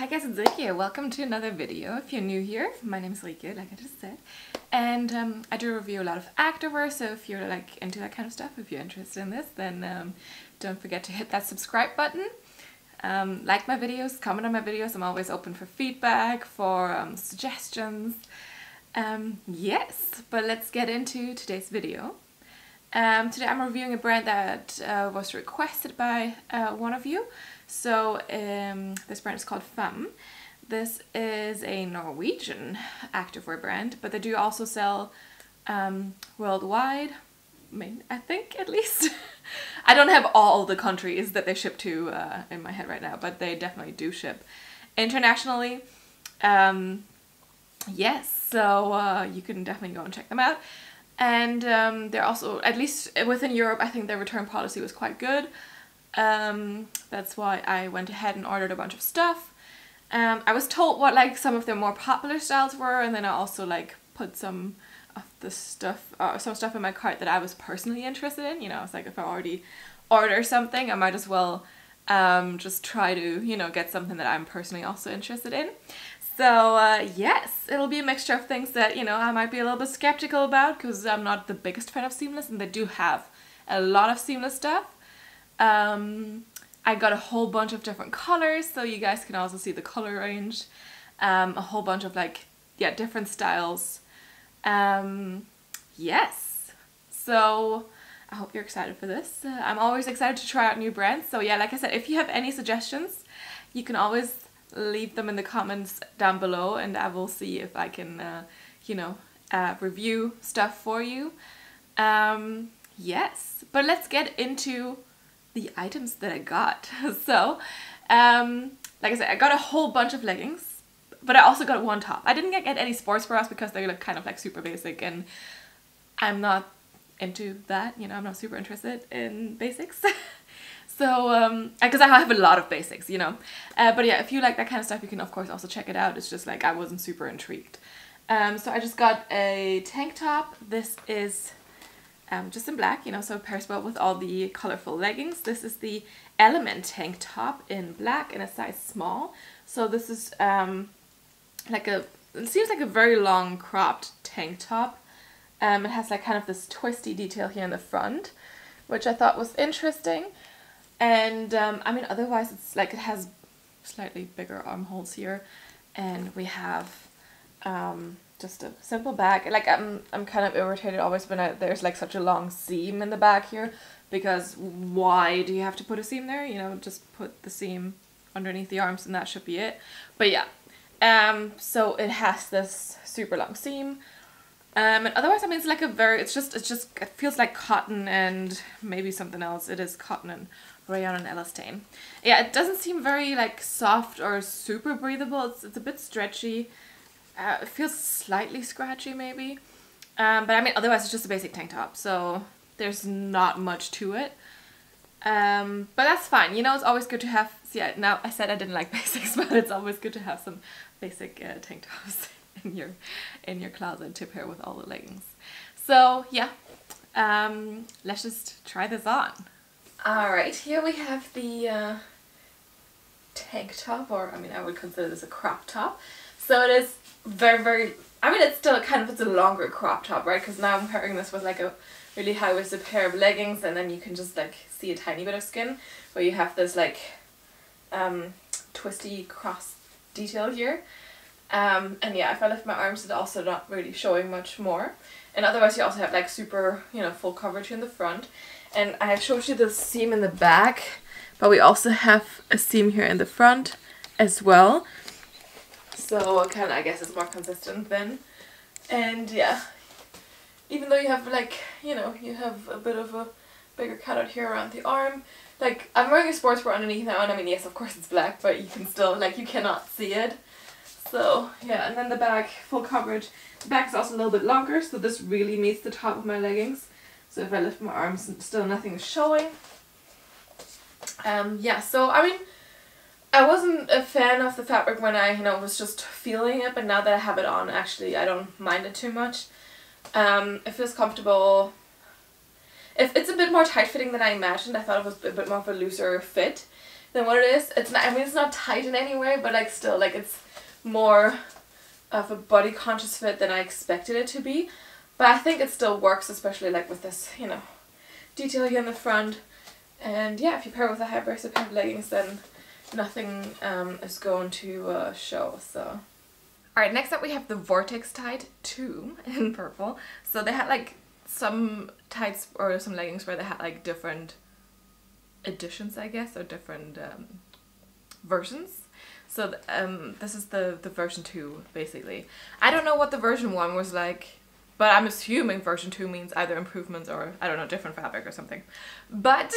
Hi guys, it's Rike here. Welcome to another video. If you're new here, my name is Rike, like I just said. And um, I do review a lot of activewear, so if you're like into that kind of stuff, if you're interested in this, then um, don't forget to hit that subscribe button. Um, like my videos, comment on my videos. I'm always open for feedback, for um, suggestions. Um, yes, but let's get into today's video. Um, today I'm reviewing a brand that uh, was requested by uh, one of you. So um, this brand is called Famme. This is a Norwegian activewear brand, but they do also sell um, worldwide. I mean, I think at least. I don't have all the countries that they ship to uh, in my head right now, but they definitely do ship internationally. Um, yes, so uh, you can definitely go and check them out. And um, they're also, at least within Europe, I think their return policy was quite good. Um, that's why I went ahead and ordered a bunch of stuff. Um, I was told what like some of the more popular styles were and then I also like put some of the stuff, uh, some stuff in my cart that I was personally interested in. You know, it's like if I already order something, I might as well um, just try to, you know, get something that I'm personally also interested in. So uh, yes, it'll be a mixture of things that, you know, I might be a little bit skeptical about because I'm not the biggest fan of seamless and they do have a lot of seamless stuff. Um, I got a whole bunch of different colors so you guys can also see the color range. Um, a whole bunch of like, yeah, different styles. Um, yes, so I hope you're excited for this. Uh, I'm always excited to try out new brands. So yeah, like I said, if you have any suggestions, you can always leave them in the comments down below and I will see if I can, uh, you know, uh, review stuff for you. Um, yes, but let's get into the items that I got. so, um, like I said, I got a whole bunch of leggings, but I also got one top. I didn't get any sports bras because they look kind of like super basic and I'm not into that, you know, I'm not super interested in basics. So, um, because I have a lot of basics, you know. Uh, but yeah, if you like that kind of stuff, you can of course also check it out. It's just like I wasn't super intrigued. Um, so I just got a tank top. This is um, just in black, you know, so it pairs well with all the colorful leggings. This is the Element tank top in black in a size small. So this is um, like a, it seems like a very long cropped tank top. Um, it has like kind of this twisty detail here in the front, which I thought was interesting. And um, I mean, otherwise it's like it has slightly bigger armholes here. And we have um, just a simple bag. Like I'm, I'm kind of irritated always when I, there's like such a long seam in the back here. Because why do you have to put a seam there? You know, just put the seam underneath the arms and that should be it. But yeah, um, so it has this super long seam. Um, and otherwise, I mean, it's like a very, it's just, it's just, it feels like cotton and maybe something else. It is cotton and rayon and elastane. Yeah, it doesn't seem very like soft or super breathable. It's, it's a bit stretchy. Uh, it feels slightly scratchy maybe. Um, but I mean, otherwise it's just a basic tank top. So there's not much to it. Um, but that's fine. You know, it's always good to have, see, I, now I said I didn't like basics, but it's always good to have some basic uh, tank tops in your, in your closet to pair with all the leggings. So yeah, um, let's just try this on. Alright, here we have the uh, tank top, or I mean I would consider this a crop top. So it is very, very, I mean it's still kind of, it's a longer crop top, right? Because now I'm pairing this with like a really high-waisted pair of leggings and then you can just like see a tiny bit of skin where you have this like um, twisty cross detail here. Um, and yeah, if I lift my arms it's also not really showing much more. And otherwise you also have like super, you know, full coverage in the front. And I showed you the seam in the back, but we also have a seam here in the front as well. So kind of, I guess it's more consistent then. And yeah, even though you have like, you know, you have a bit of a bigger cutout here around the arm. Like, I'm wearing a sports bra underneath now, and I mean, yes, of course it's black, but you can still, like, you cannot see it. So, yeah, and then the back, full coverage. The back is also a little bit longer, so this really meets the top of my leggings. So if I lift my arms, still nothing is showing. Um, yeah, so I mean, I wasn't a fan of the fabric when I, you know, was just feeling it, but now that I have it on, actually, I don't mind it too much. Um, it feels comfortable. If it's a bit more tight-fitting than I imagined. I thought it was a bit more of a looser fit, than what it is. It's not, I mean, it's not tight in any way, but like still, like it's more of a body conscious fit than I expected it to be. But I think it still works, especially like with this, you know, detail here in the front. And yeah, if you pair it with a high-breasted pair of leggings, then nothing um, is going to uh, show, so. Alright, next up we have the Vortex Tight 2 in purple. So they had like some tights or some leggings where they had like different editions, I guess, or different um, versions. So um, this is the, the version 2, basically. I don't know what the version 1 was like, but I'm assuming version 2 means either improvements or, I don't know, different fabric or something. But,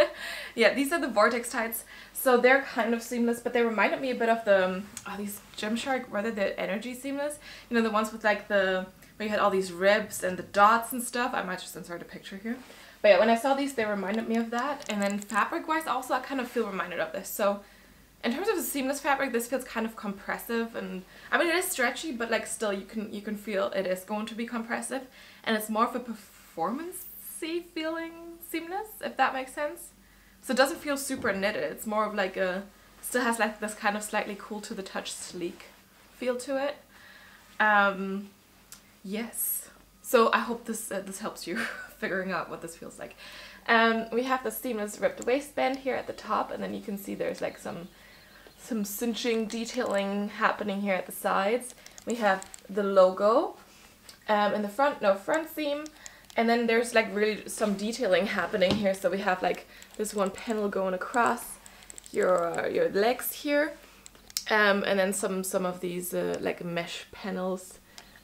yeah, these are the Vortex tights. So they're kind of seamless, but they reminded me a bit of the, um, oh, these Gymshark, rather the Energy Seamless. You know, the ones with like the, where you had all these ribs and the dots and stuff. I might just insert a picture here. But yeah, when I saw these, they reminded me of that. And then fabric-wise, also, I kind of feel reminded of this. So in terms of the seamless fabric, this feels kind of compressive. And I mean, it is stretchy, but like still, you can you can feel it is going to be compressive. And it's more of a performance-y feeling seamless, if that makes sense. So it doesn't feel super knitted. It's more of like a, still has like this kind of slightly cool to the touch sleek feel to it. Um, yes. So I hope this uh, this helps you figuring out what this feels like. Um, we have the seamless ribbed waistband here at the top and then you can see there's like some some cinching detailing happening here at the sides. We have the logo um, in the front, no front seam and then there's like really some detailing happening here so we have like this one panel going across your your legs here um, and then some some of these uh, like mesh panels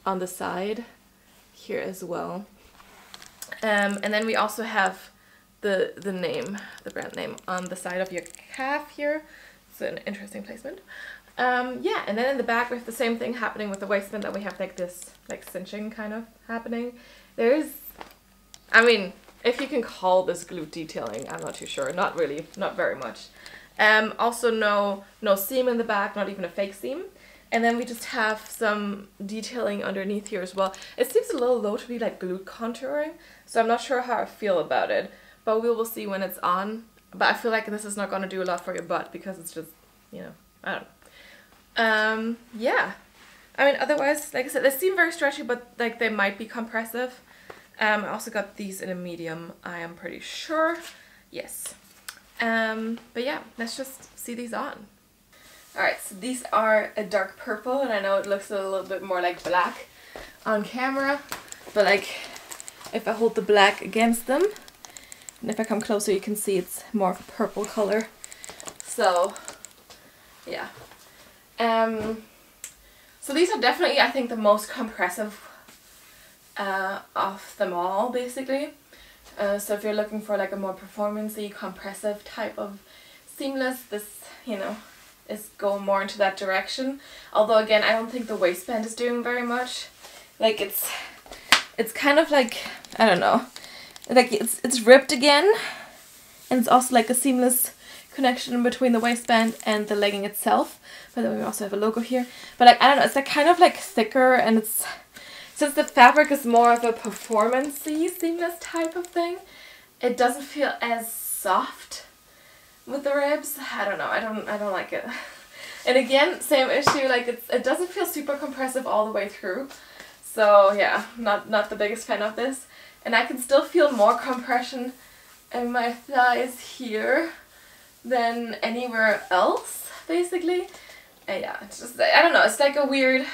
on the side here as well. Um, and then we also have the, the name, the brand name on the side of your calf here. It's an interesting placement. Um, yeah, and then in the back we have the same thing happening with the waistband that we have like this like cinching kind of happening. There's, I mean, if you can call this glute detailing, I'm not too sure. Not really, not very much. Um, also no, no seam in the back, not even a fake seam. And then we just have some detailing underneath here as well. It seems a little low to be like glute contouring, so I'm not sure how I feel about it. But we will see when it's on. But I feel like this is not going to do a lot for your butt because it's just, you know, I don't know. Um, yeah. I mean, otherwise, like I said, they seem very stretchy, but like they might be compressive. Um, I also got these in a medium, I am pretty sure. Yes. Um, but yeah, let's just see these on. Alright, so these are a dark purple and I know it looks a little bit more like black on camera, but like if I hold the black against them, and if I come closer you can see it's more of a purple color. So, yeah. Um, so these are definitely, I think, the most compressive uh, of them all, basically. Uh, so if you're looking for like a more performancey, compressive type of seamless, this, you know, is going more into that direction. Although again, I don't think the waistband is doing very much. Like it's, it's kind of like, I don't know, like it's, it's ribbed again. And it's also like a seamless connection between the waistband and the legging itself. But then we also have a logo here. But like, I don't know, it's like kind of like thicker and it's, since the fabric is more of a performancey seamless type of thing, it doesn't feel as soft with the ribs. I don't know. I don't. I don't like it. And again, same issue. Like it's, it doesn't feel super compressive all the way through. So yeah, not not the biggest fan of this. And I can still feel more compression in my thighs here than anywhere else, basically. And yeah, it's just I don't know. It's like a weird,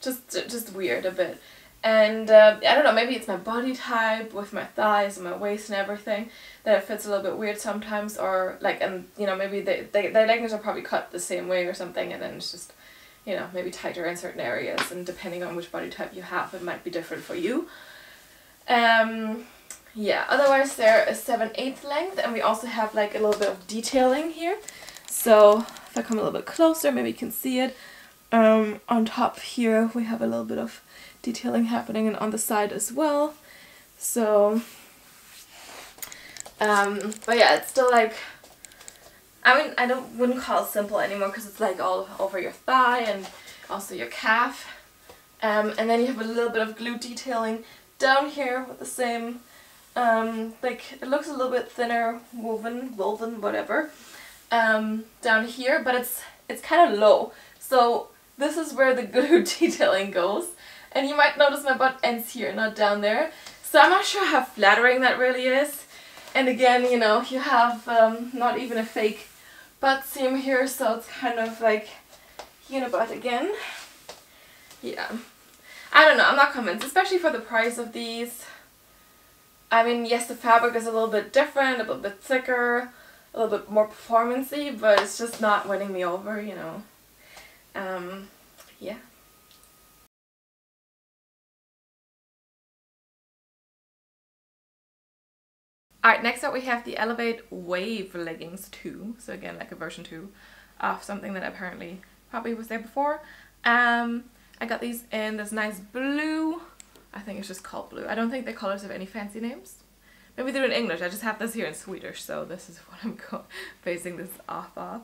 just just weird a bit. And uh, I don't know, maybe it's my body type with my thighs and my waist and everything that it fits a little bit weird sometimes or like, and you know, maybe they, they, their leggings are probably cut the same way or something and then it's just, you know, maybe tighter in certain areas and depending on which body type you have, it might be different for you. Um, yeah, otherwise they're a 7 8 length and we also have like a little bit of detailing here. So if I come a little bit closer, maybe you can see it. Um, on top here we have a little bit of detailing happening and on the side as well. So, um, but yeah, it's still like, I mean, I don't wouldn't call it simple anymore because it's like all over your thigh and also your calf. Um, and then you have a little bit of glute detailing down here with the same Um, like it looks a little bit thinner, woven, woven, whatever, um, down here, but it's it's kind of low. So this is where the glue detailing goes. And you might notice my butt ends here, not down there. So I'm not sure how flattering that really is. And again, you know, you have um, not even a fake butt seam here, so it's kind of like unibutt again. Yeah. I don't know, I'm not convinced, especially for the price of these. I mean, yes, the fabric is a little bit different, a little bit thicker, a little bit more performancey, but it's just not winning me over, you know. Um, yeah. Alright, next up we have the Elevate Wave Leggings 2. So again, like a version 2 of something that apparently probably was there before. Um, I got these in this nice blue. I think it's just called blue. I don't think the colors have any fancy names. Maybe they're in English. I just have this here in Swedish, so this is what I'm basing this off of.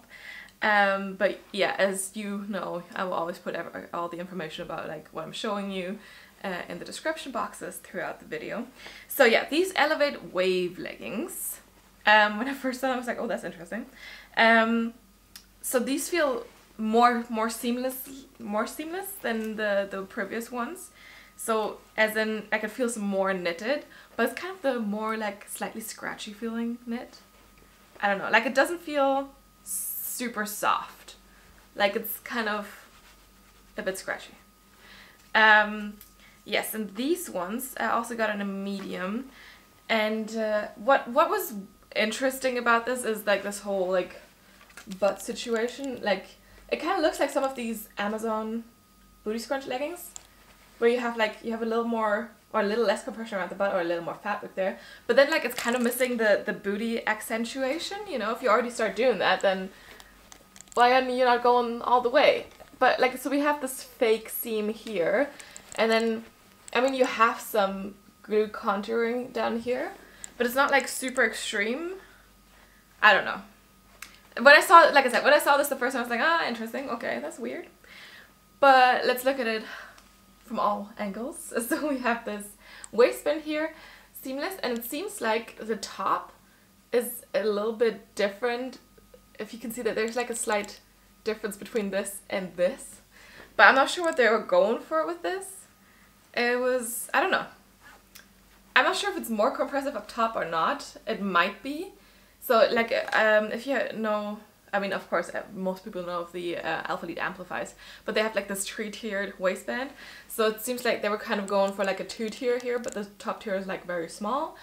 Um, but yeah, as you know, I will always put all the information about like what I'm showing you uh, in the description boxes throughout the video. So yeah, these Elevate Wave leggings. Um, when I first saw them, I was like, oh, that's interesting. Um, so these feel more more seamless more seamless than the the previous ones. So as in I could feel some more knitted but it's kind of the more like slightly scratchy feeling knit. I don't know like it doesn't feel super soft. Like it's kind of a bit scratchy. Um yes and these ones I also got in a medium and uh, what what was interesting about this is like this whole like butt situation. Like it kind of looks like some of these Amazon booty scrunch leggings where you have like, you have a little more or a little less compression around the butt or a little more fabric there. But then like it's kind of missing the, the booty accentuation, you know, if you already start doing that then why are you not going all the way? But like, so we have this fake seam here and then, I mean, you have some glute contouring down here, but it's not like super extreme. I don't know when I saw, like I said, when I saw this the first time, I was like, ah, interesting, okay, that's weird. But let's look at it from all angles. So we have this waistband here, seamless, and it seems like the top is a little bit different. If you can see that there's like a slight difference between this and this. But I'm not sure what they were going for with this. It was, I don't know. I'm not sure if it's more compressive up top or not. It might be. So like um, if you know, I mean of course uh, most people know of the uh, Lead Amplifies, but they have like this three-tiered waistband. So it seems like they were kind of going for like a two-tier here, but the top tier is like very small.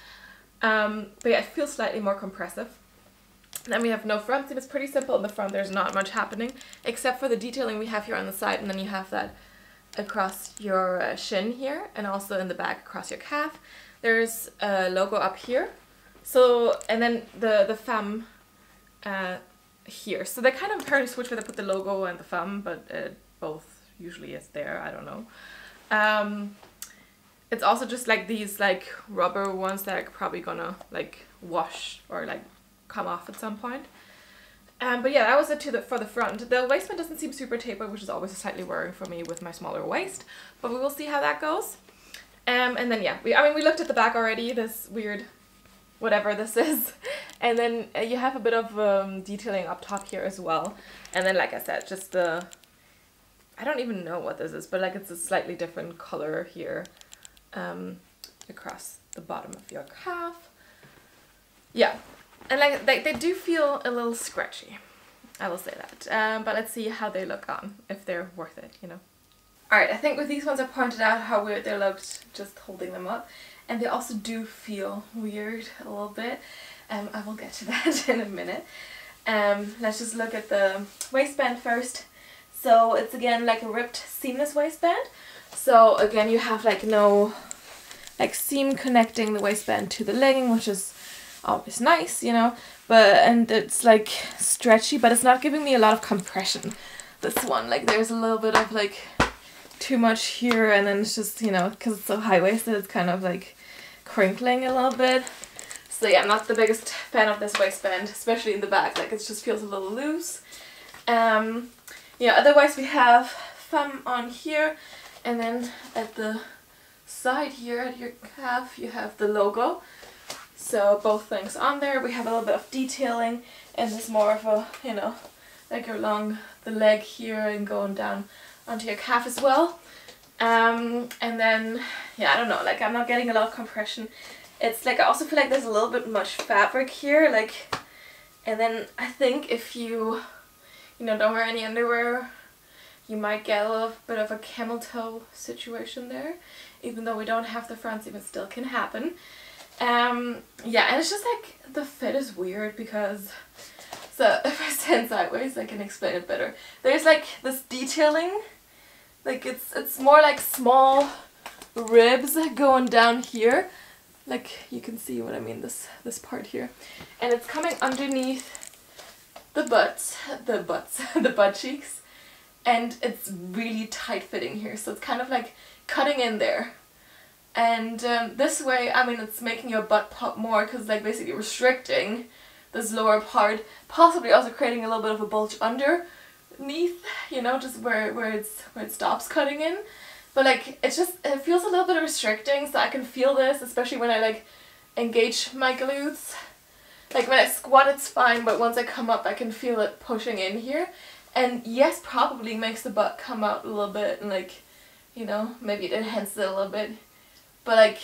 Um, but yeah, it feels slightly more compressive. Then we have no front seam. It's pretty simple in the front. There's not much happening except for the detailing we have here on the side, and then you have that across your uh, shin here, and also in the back across your calf. There's a logo up here so, and then the, the thumb uh, here. So they kind of apparently switch where they put the logo and the thumb, but it both usually is there, I don't know. Um, it's also just like these like rubber ones that are probably gonna like wash or like come off at some point. Um, but yeah, that was it to the, for the front. The waistband doesn't seem super tapered, which is always slightly worrying for me with my smaller waist, but we will see how that goes. Um, and then yeah, we, I mean, we looked at the back already, this weird whatever this is. And then uh, you have a bit of um, detailing up top here as well. And then, like I said, just the, I don't even know what this is, but like it's a slightly different color here um, across the bottom of your calf. Yeah, and like they, they do feel a little scratchy. I will say that. Um, but let's see how they look on, if they're worth it, you know. Alright, I think with these ones I pointed out how weird they looked just holding them up and they also do feel weird a little bit. Um, I will get to that in a minute. Um, let's just look at the waistband first. So it's again like a ribbed seamless waistband. So again you have like no like seam connecting the waistband to the legging which is always nice you know but and it's like stretchy but it's not giving me a lot of compression this one like there's a little bit of like too much here and then it's just you know because it's so high-waisted it's kind of like crinkling a little bit. So yeah, I'm not the biggest fan of this waistband, especially in the back. Like it just feels a little loose. Um, yeah, otherwise we have thumb on here and then at the side here at your calf you have the logo. So both things on there. We have a little bit of detailing and there's more of a, you know, like along the leg here and going down onto your calf as well. Um, and then, yeah, I don't know, like I'm not getting a lot of compression. It's like, I also feel like there's a little bit much fabric here, like, and then I think if you, you know, don't wear any underwear, you might get a little bit of a camel toe situation there, even though we don't have the front seam, it still can happen. Um, yeah, and it's just like, the fit is weird because, so if I stand sideways, I can explain it better. There's like this detailing like it's it's more like small ribs going down here. Like you can see what I mean, this this part here. And it's coming underneath the butts, the butts, the butt cheeks. And it's really tight fitting here. So it's kind of like cutting in there. And um, this way, I mean, it's making your butt pop more because like basically restricting this lower part, possibly also creating a little bit of a bulge under underneath, you know, just where, where it's where it stops cutting in. But like it's just it feels a little bit restricting so I can feel this, especially when I like engage my glutes. Like when I squat it's fine, but once I come up I can feel it pushing in here. And yes, probably makes the butt come out a little bit and like, you know, maybe it enhances it a little bit. But like,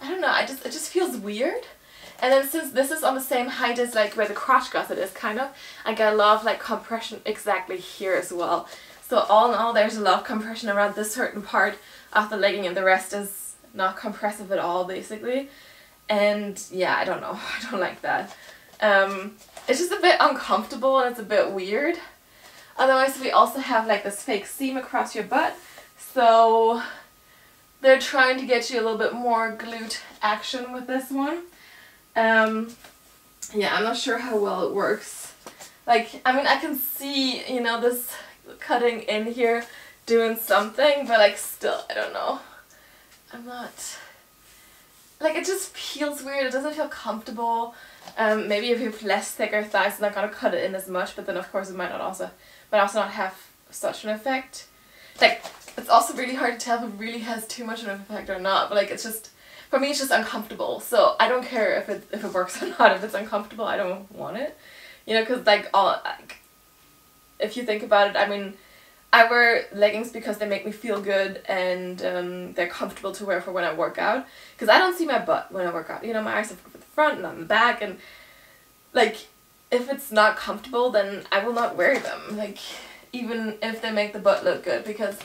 I don't know, I just it just feels weird. And then since this is on the same height as like where the crotch gusset is kind of, I get a lot of like compression exactly here as well. So all in all there's a lot of compression around this certain part of the legging and the rest is not compressive at all basically. And yeah, I don't know, I don't like that. Um, it's just a bit uncomfortable and it's a bit weird. Otherwise we also have like this fake seam across your butt. So they're trying to get you a little bit more glute action with this one. Um, yeah, I'm not sure how well it works. Like, I mean, I can see, you know, this cutting in here doing something, but like still, I don't know. I'm not, like it just feels weird, it doesn't feel comfortable. Um, maybe if you have less thicker thighs, it's not gonna cut it in as much, but then of course it might not also, might also not have such an effect. Like, it's also really hard to tell if it really has too much of an effect or not, but like it's just, for me it's just uncomfortable. So I don't care if it, if it works or not. If it's uncomfortable, I don't want it. You know, because like all, like, if you think about it, I mean, I wear leggings because they make me feel good and um, they're comfortable to wear for when I work out. Because I don't see my butt when I work out. You know, my eyes are for the front and on the back and like if it's not comfortable then I will not wear them. Like even if they make the butt look good because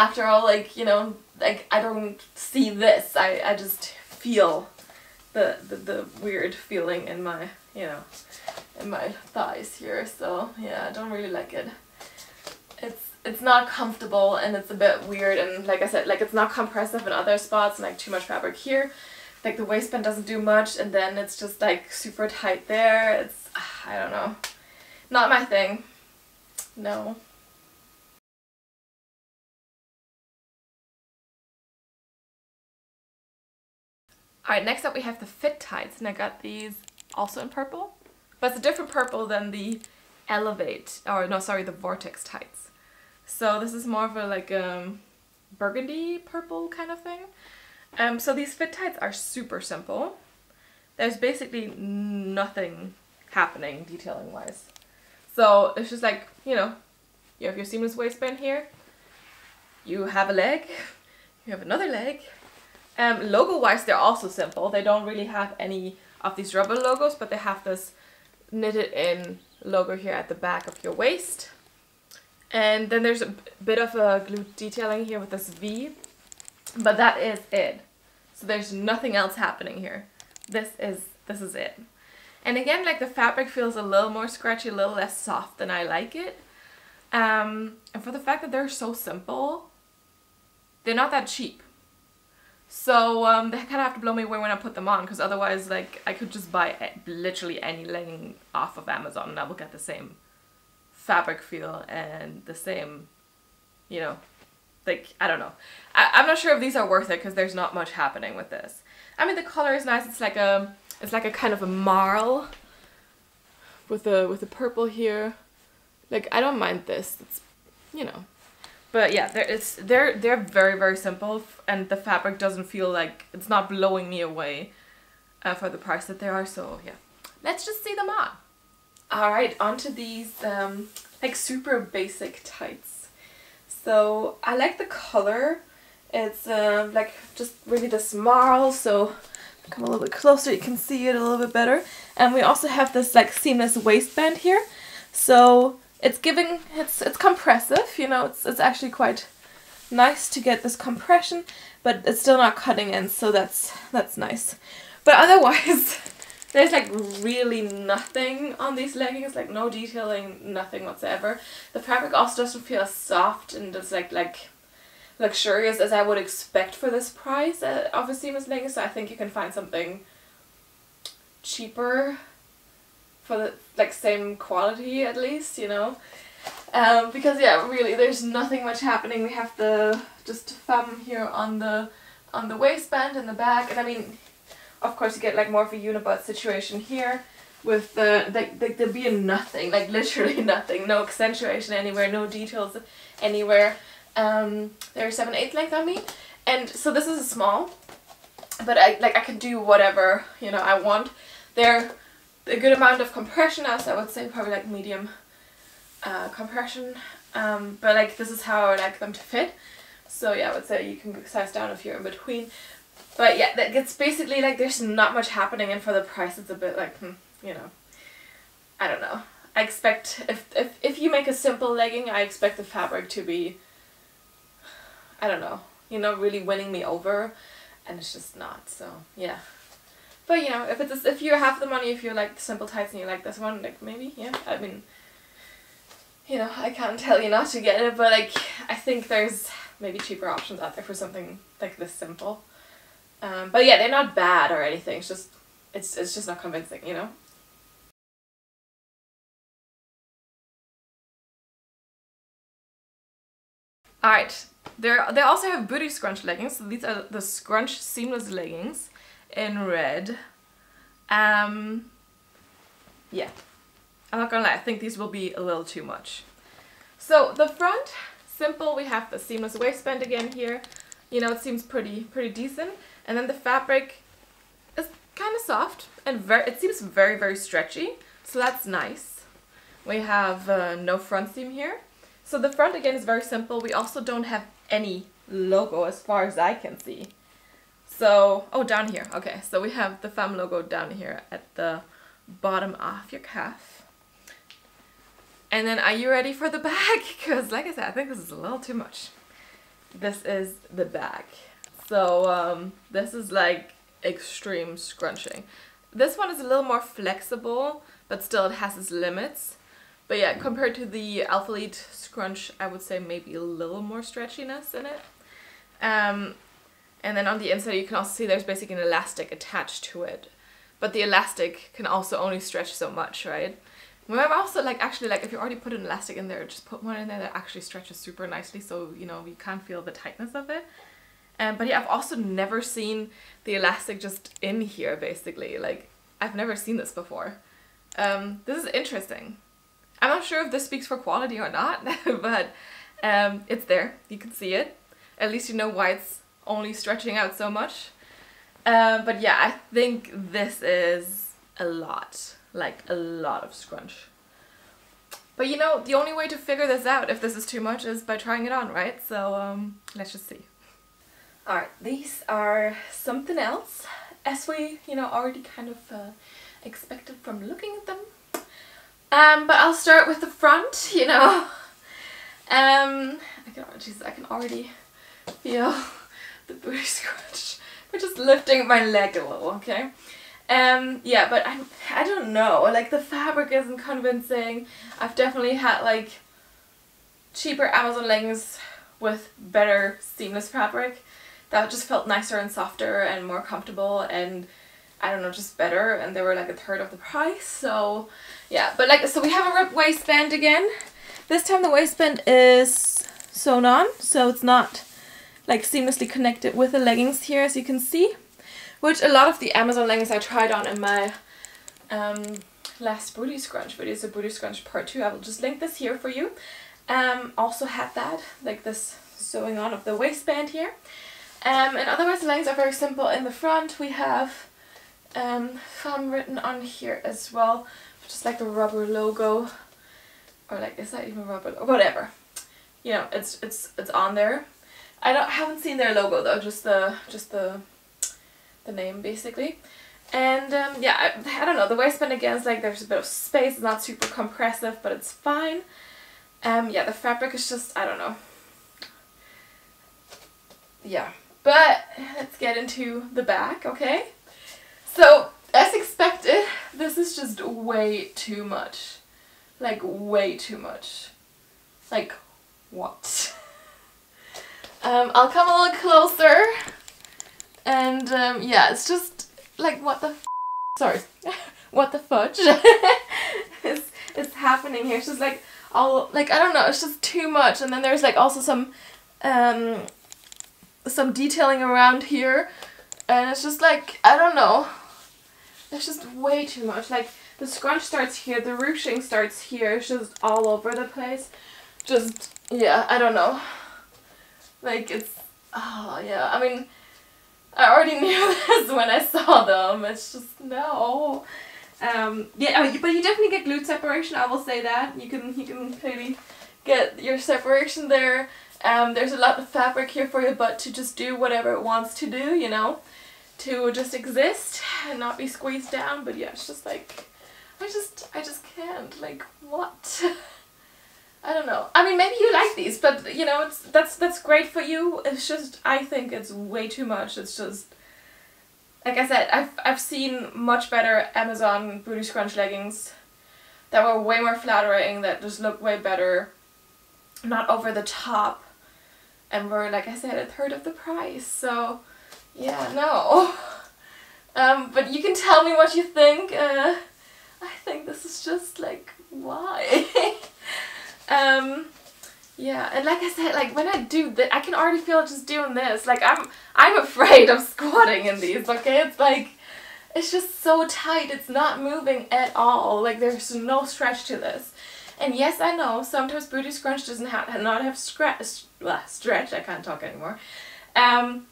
after all like, you know, like I don't see this. I, I just feel the, the, the weird feeling in my, you know, in my thighs here. So yeah, I don't really like it. It's it's not comfortable and it's a bit weird and like I said, like it's not compressive in other spots and like too much fabric here. Like the waistband doesn't do much and then it's just like super tight there. It's, I don't know. Not my thing. No. Alright, next up we have the fit tights, and I got these also in purple. But it's a different purple than the Elevate, or no, sorry, the Vortex tights. So this is more of a like um, burgundy purple kind of thing. Um, so these fit tights are super simple. There's basically nothing happening detailing wise. So it's just like, you know, you have your seamless waistband here, you have a leg, you have another leg, um, logo wise, they're also simple. They don't really have any of these rubber logos, but they have this knitted in logo here at the back of your waist. And then there's a bit of a glute detailing here with this V, but that is it. So there's nothing else happening here. This is this is it. And again, like the fabric feels a little more scratchy, a little less soft than I like it. Um, and for the fact that they're so simple, they're not that cheap. So um, they kind of have to blow me away when I put them on because otherwise like I could just buy literally any legging off of Amazon and I will get the same fabric feel and the same, you know, like, I don't know. I I'm not sure if these are worth it because there's not much happening with this. I mean the color is nice, it's like a, it's like a kind of a marl with the, with the purple here. Like I don't mind this, it's, you know, but yeah, they're, it's, they're, they're very, very simple and the fabric doesn't feel like, it's not blowing me away. uh, for the price that they are. So yeah, let's just see them on. Alright, onto these um, like super basic tights. So I like the color. It's uh, like just really this marl, so come a little bit closer, you can see it a little bit better. And we also have this like seamless waistband here. So it's giving, it's it's compressive, you know, it's, it's actually quite nice to get this compression, but it's still not cutting in, so that's that's nice. But otherwise, there's like really nothing on these leggings, like no detailing, nothing whatsoever. The fabric also doesn't feel as soft and just like like luxurious as I would expect for this price uh, of a seamless legging, so I think you can find something cheaper for the like same quality at least, you know. Um, because yeah, really, there's nothing much happening. We have the just thumb here on the on the waistband and the back, and I mean, of course, you get like more of a unibut situation here with the like the, there being nothing, like literally nothing, no accentuation anywhere, no details anywhere. Um, they're seven eighth length on me, and so this is a small, but I like I can do whatever you know I want. They're a good amount of compression as I would say probably like medium uh, compression. Um, but like this is how I would like them to fit. So yeah I would say you can size down if you're in between. But yeah that gets basically like there's not much happening and for the price it's a bit like hmm, you know I don't know. I expect if, if if you make a simple legging I expect the fabric to be I don't know you know really winning me over and it's just not so yeah but you know, if it's if you have the money, if you like simple tights and you like this one, like maybe, yeah. I mean, you know, I can't tell you not to get it, but like I think there's maybe cheaper options out there for something like this simple. Um, but yeah, they're not bad or anything. It's just it's it's just not convincing, you know. Alright, there they also have booty scrunch leggings. So these are the scrunch seamless leggings in red. Um, yeah, I'm not gonna lie, I think these will be a little too much. So the front, simple, we have the seamless waistband again here. You know, it seems pretty, pretty decent. And then the fabric is kind of soft and very, it seems very, very stretchy. So that's nice. We have uh, no front seam here. So the front again is very simple. We also don't have any logo as far as I can see. So, oh, down here. Okay, so we have the Famme logo down here at the bottom of your calf. And then are you ready for the bag? Because like I said, I think this is a little too much. This is the bag. So um, this is like extreme scrunching. This one is a little more flexible, but still it has its limits. But yeah, compared to the Alphalete scrunch, I would say maybe a little more stretchiness in it. Um, and then on the inside you can also see there's basically an elastic attached to it. But the elastic can also only stretch so much, right? Remember also like actually like if you already put an elastic in there, just put one in there that actually stretches super nicely so you know you can't feel the tightness of it. Um, but yeah, I've also never seen the elastic just in here basically. Like I've never seen this before. Um, this is interesting. I'm not sure if this speaks for quality or not, but um, it's there. You can see it. At least you know why it's only stretching out so much. Um, but yeah, I think this is a lot, like a lot of scrunch. But you know, the only way to figure this out if this is too much is by trying it on, right? So um, let's just see. Alright, these are something else, as we, you know, already kind of uh, expected from looking at them. Um, but I'll start with the front, you know. Um, I can, geez, I can already feel the booty scratch by just lifting my leg a little, okay? Um, yeah, but I, I don't know, like the fabric isn't convincing. I've definitely had like cheaper Amazon leggings with better seamless fabric that just felt nicer and softer and more comfortable and I don't know, just better and they were like a third of the price, so yeah. But like, so we have a ribbed waistband again. This time the waistband is sewn on, so it's not like seamlessly connected with the leggings here as you can see which a lot of the Amazon leggings I tried on in my um, last booty scrunch video, so booty scrunch part 2, I will just link this here for you. Um, also had that, like this sewing on of the waistband here. Um, and otherwise the leggings are very simple. In the front we have um, written on here as well. Just like the rubber logo. Or like, is that even rubber? or Whatever. You know, it's it's it's on there. I don't haven't seen their logo though, just the just the the name basically. And um, yeah, I, I, don't know, the waistband again is like there's a bit of space, it's not super compressive, but it's fine. Um, yeah, the fabric is just, I don't know. Yeah, but let's get into the back, okay? So, as expected, this is just way too much. Like, way too much. Like, what? um, I'll come a little closer. And, um, yeah, it's just, like, what the Sorry. what the fudge is, is happening here. It's just, like, all, like, I don't know, it's just too much. And then there's, like, also some, um, some detailing around here. And it's just, like, I don't know. It's just way too much. Like, the scrunch starts here, the ruching starts here. It's just all over the place. Just, yeah, I don't know. Like, it's, oh, yeah. I mean, I already knew this when I saw them. It's just, no. Um, yeah, oh, but you definitely get glute separation, I will say that. You can, you can clearly get your separation there. Um, there's a lot of fabric here for your butt to just do whatever it wants to do, you know to just exist and not be squeezed down but yeah it's just like I just I just can't like what I don't know I mean maybe you like these but you know it's that's that's great for you it's just I think it's way too much it's just like I said I've, I've seen much better Amazon booty scrunch leggings that were way more flattering that just look way better not over the top and were like I said a third of the price so yeah, no. Um, but you can tell me what you think. Uh, I think this is just like, why? um, yeah, and like I said, like when I do this, I can already feel just doing this. Like I'm, I'm afraid of squatting in these. Okay, it's like, it's just so tight. It's not moving at all. Like there's no stretch to this. And yes, I know sometimes booty scrunch doesn't have not have stretch. Stretch. I can't talk anymore. Um,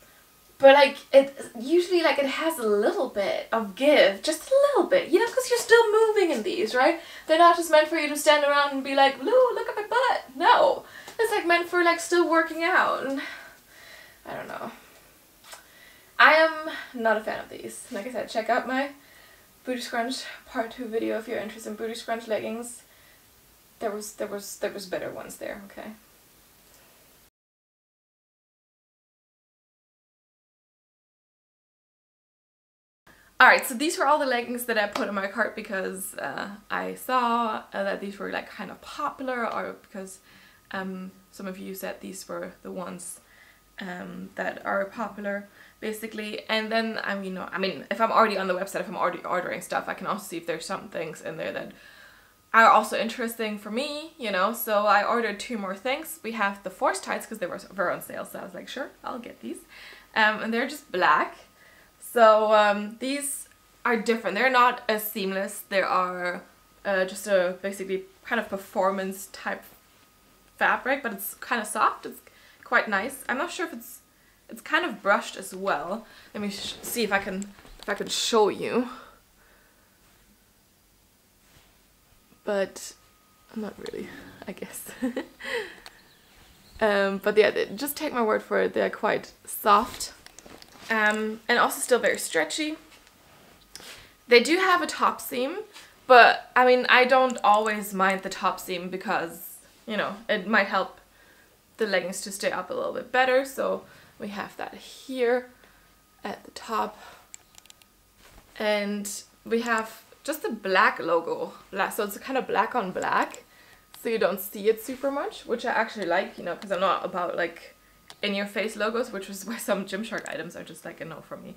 but like it usually like it has a little bit of give just a little bit you know because you're still moving in these right they're not just meant for you to stand around and be like Lou look no. It's like meant for like still working out. And I don't know. I am not a fan of these. Like I said check out my booty scrunch part 2 video if you're interested in booty scrunch leggings. There was there was there was better ones there okay Alright, so these were all the leggings that I put in my cart because uh, I saw uh, that these were like kind of popular or because um, some of you said these were the ones um, that are popular basically. And then I mean, I mean if I'm already on the website, if I'm already ordering stuff I can also see if there's some things in there that are also interesting for me, you know, so I ordered two more things. We have the force tights because they were, were on sale so I was like sure I'll get these. Um, and they're just black so um, these are different. They're not as seamless. They are uh, just a basically kind of performance type fabric, but it's kind of soft. It's quite nice. I'm not sure if it's it's kind of brushed as well. Let me see if I can if I can show you. But not really, I guess. um, but yeah, just take my word for it. They're quite soft um, and also still very stretchy. They do have a top seam, but I mean, I don't always mind the top seam because, you know, it might help the leggings to stay up a little bit better. So we have that here at the top. And we have just the black logo. So it's kind of black on black. So you don't see it super much, which I actually like, you know, because I'm not about like in your face logos, which is why some Gymshark items are just like a no for me.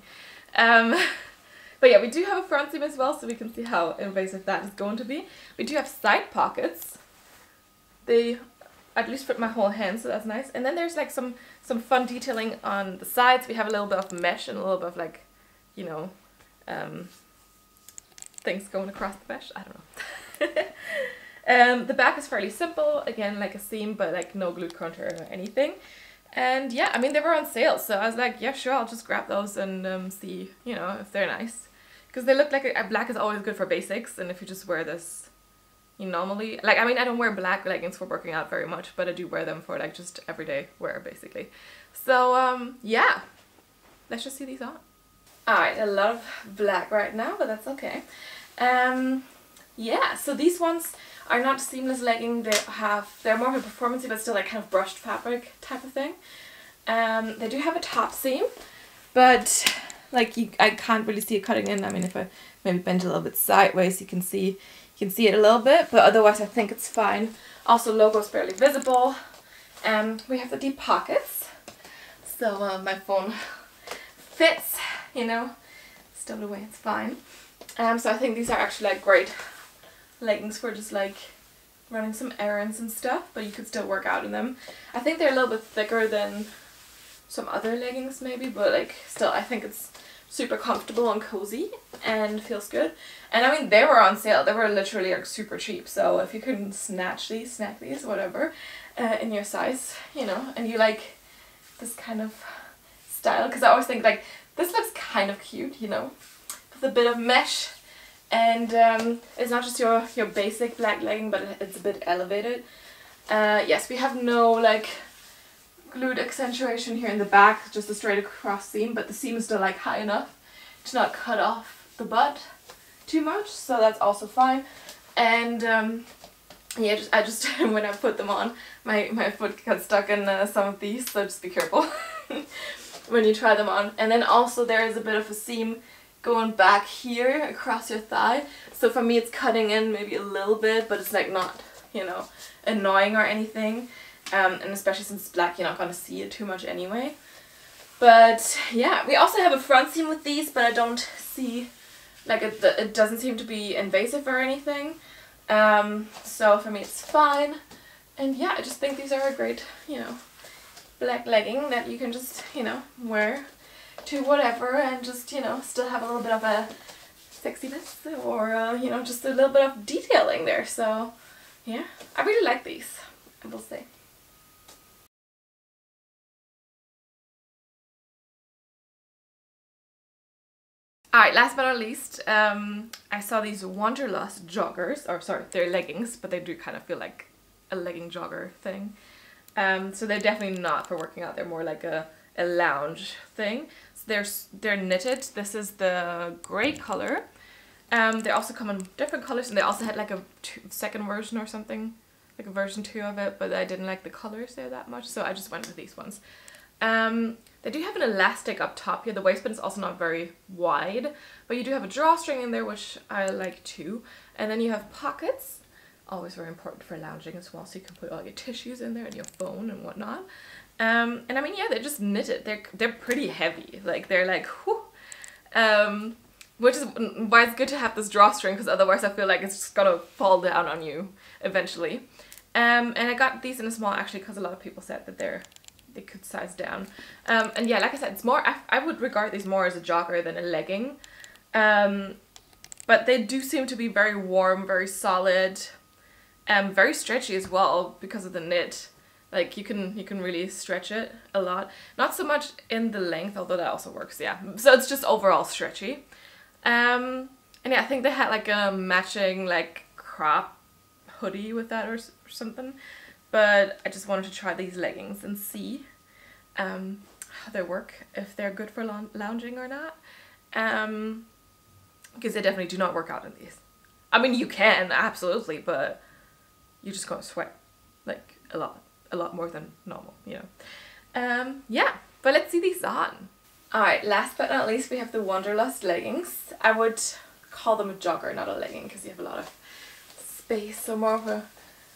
Um, but yeah, we do have a front seam as well, so we can see how invasive that is going to be. We do have side pockets. They at least fit my whole hand, so that's nice. And then there's like some, some fun detailing on the sides. We have a little bit of mesh and a little bit of like, you know, um, things going across the mesh. I don't know. um, the back is fairly simple, again like a seam, but like no glute contour or anything. And yeah, I mean, they were on sale, so I was like, yeah, sure, I'll just grab those and um, see, you know, if they're nice. because they look like a, black is always good for basics and if you just wear this you normally like I mean I don't wear black leggings for working out very much but I do wear them for like just everyday wear basically. So um yeah. Let's just see these on. Alright a lot of black right now but that's okay. Um yeah so these ones are not seamless legging they have they're more of a performancey but still like kind of brushed fabric type of thing. Um they do have a top seam but like you I can't really see it cutting in. I mean if I maybe bend a little bit sideways you can see you can see it a little bit but otherwise I think it's fine. Also logo is barely visible. Um we have the deep pockets. So uh, my phone fits you know stowed away it's fine. Um so I think these are actually like great leggings for just like running some errands and stuff but you could still work out in them I think they're a little bit thicker than some other leggings maybe but like still I think it's super comfortable and cozy and feels good. And I mean, they were on sale. They were literally like super cheap. So if you can snatch these, snack these, whatever, uh, in your size, you know, and you like this kind of style. Because I always think like, this looks kind of cute, you know, with a bit of mesh. And um, it's not just your, your basic black legging, but it's a bit elevated. Uh, yes, we have no like glute accentuation here in the back, just a straight across seam, but the seam is still like high enough to not cut off the butt too much, so that's also fine. And um, yeah, just, I just when I put them on, my, my foot got stuck in uh, some of these, so just be careful when you try them on. And then also there is a bit of a seam going back here across your thigh. So for me it's cutting in maybe a little bit, but it's like not, you know, annoying or anything. Um, and especially since it's black, you're not going to see it too much anyway. But yeah, we also have a front seam with these, but I don't see, like it, it doesn't seem to be invasive or anything. Um, so for me it's fine. And yeah, I just think these are a great, you know, black legging that you can just, you know, wear to whatever and just, you know, still have a little bit of a sexiness or, uh, you know, just a little bit of detailing there. So yeah, I really like these, I will say. Alright, last but not least, um, I saw these Wanderlust joggers, or sorry, they're leggings, but they do kind of feel like a legging jogger thing. Um, so they're definitely not for working out, they're more like a, a lounge thing. So they're, they're knitted, this is the grey colour. Um, they also come in different colours, and they also had like a two, second version or something, like a version 2 of it, but I didn't like the colours there that much, so I just went with these ones. Um, they do have an elastic up top here. The waistband is also not very wide, but you do have a drawstring in there, which I like too. And then you have pockets, always very important for lounging as well, so you can put all your tissues in there and your phone and whatnot. Um, and I mean, yeah, they're just knitted. They're they're pretty heavy. Like they're like, whew. Um, which is why it's good to have this drawstring because otherwise I feel like it's just gonna fall down on you eventually. Um, and I got these in a small actually because a lot of people said that they're they could size down. Um, and yeah, like I said, it's more, I, I would regard these more as a jogger than a legging. Um, but they do seem to be very warm, very solid, um, very stretchy as well because of the knit. Like you can you can really stretch it a lot. Not so much in the length, although that also works, yeah. So it's just overall stretchy. Um, and yeah, I think they had like a matching like crop hoodie with that or, or something but I just wanted to try these leggings and see um, how they work, if they're good for lounging or not. Um, because they definitely do not work out in these. I mean, you can, absolutely, but you're just gonna sweat, like, a lot, a lot more than normal, you know. Um, yeah, but let's see these on. Alright, last but not least, we have the Wanderlust leggings. I would call them a jogger, not a legging, because you have a lot of space, so more of a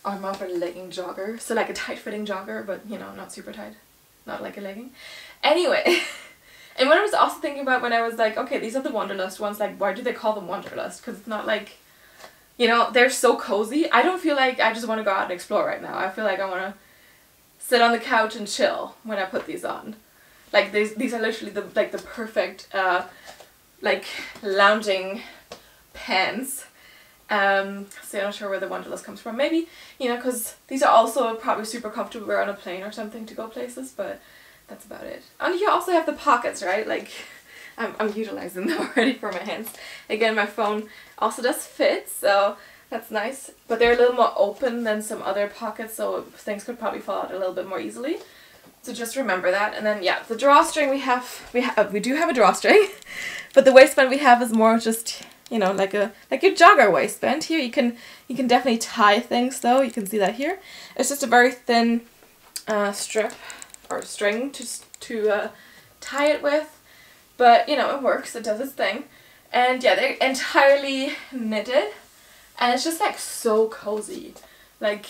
I'm more of a legging jogger. So like a tight fitting jogger, but you know, not super tight. Not like a legging. Anyway, and what I was also thinking about when I was like, okay, these are the Wanderlust ones, like why do they call them Wanderlust? Because it's not like, you know, they're so cozy. I don't feel like I just want to go out and explore right now. I feel like I want to sit on the couch and chill when I put these on. Like these, these are literally the like the perfect uh, like lounging pants um, so I'm not sure where the Wanderlust comes from. Maybe, you know, because these are also probably super comfortable wear on a plane or something to go places, but that's about it. And you also have the pockets, right? Like, I'm, I'm utilizing them already for my hands. Again, my phone also does fit, so that's nice. But they're a little more open than some other pockets, so things could probably fall out a little bit more easily. So just remember that. And then yeah, the drawstring we have, we have, we do have a drawstring, but the waistband we have is more just, you know, like a, like your jogger waistband. Here you can, you can definitely tie things though. You can see that here. It's just a very thin uh, strip or string to, to uh, tie it with. But, you know, it works. It does its thing. And yeah, they're entirely knitted. And it's just like so cozy. Like,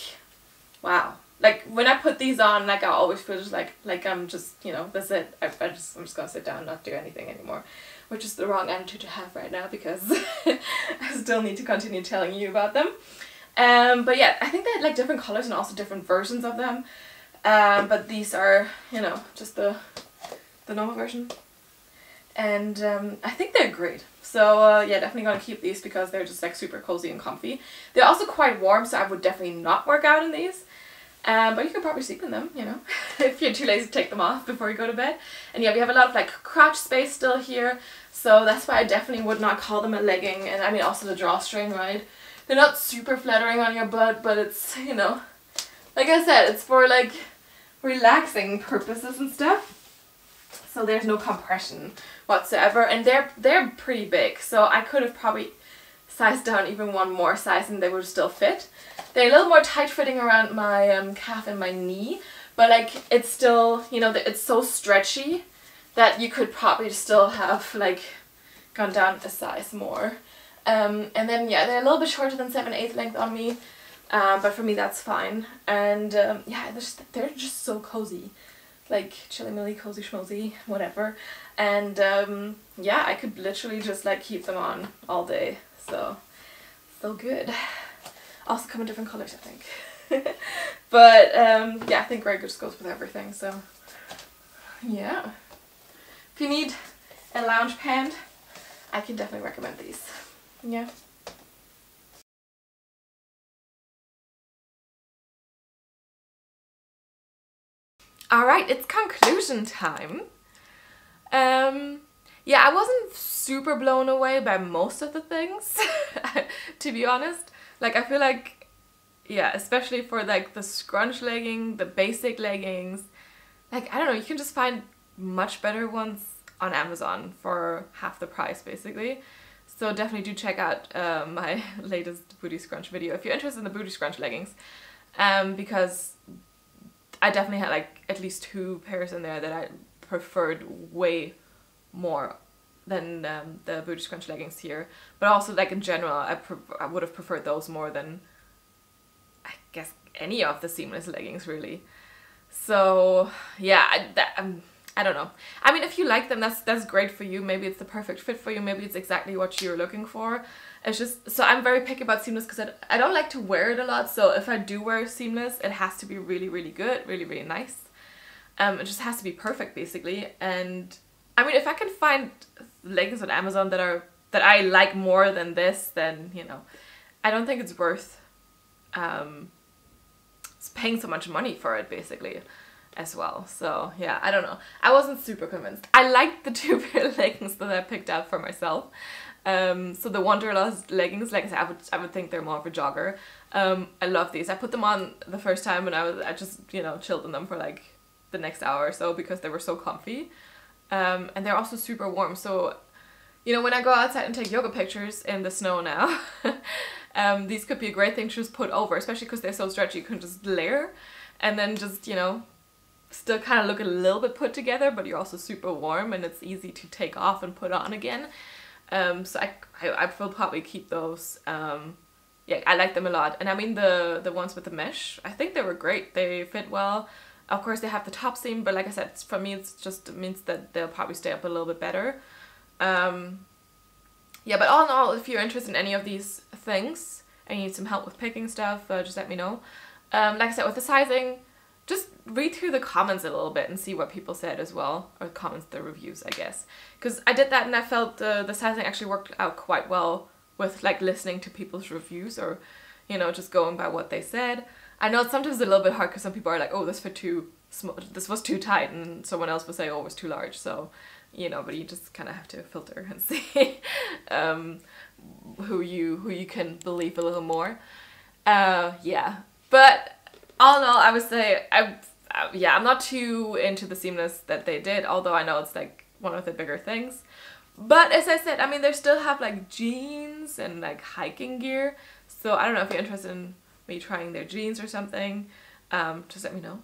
wow like when I put these on, like I always feel just like like I'm just you know that's it. I, I just I'm just gonna sit down, not do anything anymore, which is the wrong attitude to have right now because I still need to continue telling you about them. Um, but yeah, I think they had like different colors and also different versions of them. Um, but these are you know just the the normal version, and um, I think they're great. So uh, yeah, definitely gonna keep these because they're just like super cozy and comfy. They're also quite warm, so I would definitely not work out in these. Um, but you can probably sleep in them, you know, if you're too lazy to take them off before you go to bed. And yeah, we have a lot of like crotch space still here, so that's why I definitely would not call them a legging. And I mean also the drawstring, right? They're not super flattering on your butt, but it's, you know, like I said, it's for like relaxing purposes and stuff. So there's no compression whatsoever. And they're, they're pretty big, so I could have probably sized down even one more size and they would still fit. They're a little more tight fitting around my um, calf and my knee, but like it's still, you know, it's so stretchy that you could probably still have like gone down a size more. Um, and then yeah, they're a little bit shorter than 7 8 length on me, uh, but for me that's fine. And um, yeah, they're just, they're just so cozy. Like chilly milly, cozy schmozy, whatever. And um, yeah, I could literally just like keep them on all day. So, so good. Also come in different colours, I think. but um, yeah, I think Grey just goes with everything, so yeah. If you need a lounge pant, I can definitely recommend these. Yeah. Alright, it's conclusion time. Um, yeah, I wasn't super blown away by most of the things, to be honest. Like I feel like, yeah, especially for like the scrunch legging, the basic leggings, like I don't know, you can just find much better ones on Amazon for half the price basically. So definitely do check out uh, my latest booty scrunch video if you're interested in the booty scrunch leggings. Um, because I definitely had like at least two pairs in there that I preferred way more than um, the booty scrunch leggings here. But also like in general, I, I would have preferred those more than I guess any of the seamless leggings really. So yeah, I, that, um, I don't know. I mean, if you like them, that's that's great for you. Maybe it's the perfect fit for you. Maybe it's exactly what you're looking for. It's just, so I'm very picky about seamless because I, I don't like to wear it a lot. So if I do wear seamless, it has to be really, really good, really, really nice. Um, it just has to be perfect basically. And I mean, if I can find leggings on Amazon that are that I like more than this, then you know, I don't think it's worth um, paying so much money for it basically as well. So yeah, I don't know. I wasn't super convinced. I liked the two pair of leggings that I picked out for myself. Um, so the Wanderlust leggings, like I said, I would, I would think they're more of a jogger. Um, I love these. I put them on the first time and I was, I just, you know, chilled in them for like the next hour or so because they were so comfy. Um, and they're also super warm. So you know, when I go outside and take yoga pictures in the snow now, um, these could be a great thing to just put over, especially because they're so stretchy, you can just layer and then just, you know, still kind of look a little bit put together, but you're also super warm and it's easy to take off and put on again. Um, so I, I, I will probably keep those. Um, yeah, I like them a lot. And I mean the, the ones with the mesh, I think they were great. They fit well. Of course they have the top seam, but like I said, for me it's just it means that they'll probably stay up a little bit better. Um, yeah, but all in all, if you're interested in any of these things and you need some help with picking stuff, uh, just let me know. Um, like I said, with the sizing, just read through the comments a little bit and see what people said as well, or comments, the reviews, I guess. Because I did that and I felt uh, the sizing actually worked out quite well with like listening to people's reviews or, you know, just going by what they said. I know it's sometimes a little bit hard because some people are like, oh, this fit too small, this was too tight, and someone else will say, oh, it was too large. So you know, but you just kind of have to filter and see um, who you who you can believe a little more. Uh, yeah, but all in all, I would say I, uh, yeah, I'm not too into the seamless that they did, although I know it's like one of the bigger things. But as I said, I mean, they still have like jeans and like hiking gear. So I don't know if you're interested in me trying their jeans or something. Um, just let me know.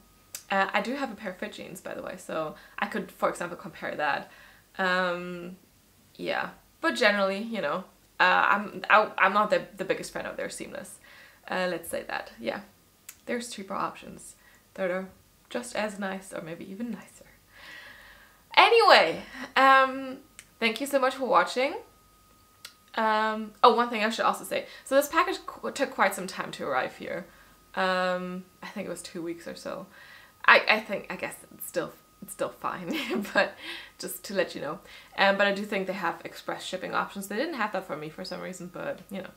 Uh, I do have a pair of fit jeans, by the way, so I could, for example, compare that. Um, yeah, but generally, you know, uh, I'm I, I'm not the, the biggest fan of their seamless. Uh, let's say that. Yeah, there's cheaper options that are just as nice or maybe even nicer. Anyway, um, thank you so much for watching. Um, oh, one thing I should also say. So this package took quite some time to arrive here. Um, I think it was two weeks or so. I, I think, I guess it's still it's still fine, but just to let you know. Um, but I do think they have express shipping options. They didn't have that for me for some reason, but you know,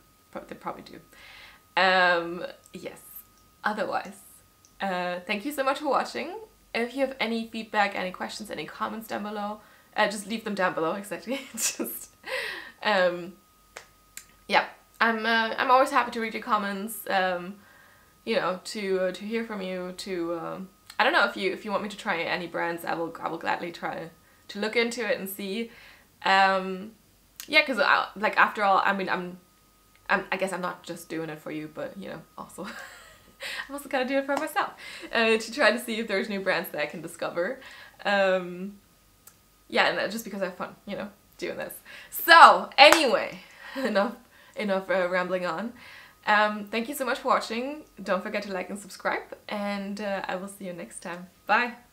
they probably do. Um, yes, otherwise, uh, thank you so much for watching. If you have any feedback, any questions, any comments down below, uh, just leave them down below, exactly. just, um, yeah, I'm, uh, I'm always happy to read your comments, um, you know, to, uh, to hear from you, to, um, I don't know if you if you want me to try any brands, I will I will gladly try to look into it and see. Um, yeah, because like after all, I mean, I'm, I'm I guess I'm not just doing it for you, but you know, also I'm also gonna do it for myself uh, to try to see if there's new brands that I can discover. Um, yeah, and just because I have fun, you know, doing this. So anyway, enough enough uh, rambling on. Um, thank you so much for watching. Don't forget to like and subscribe and uh, I will see you next time. Bye!